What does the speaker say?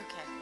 Okay.